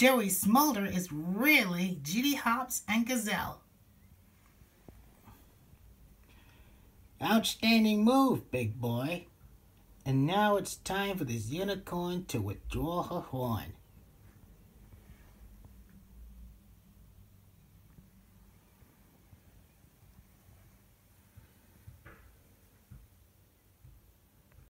Joey Smolder is really Judy Hopps and Gazelle. Outstanding move, big boy. And now it's time for this unicorn to withdraw her horn.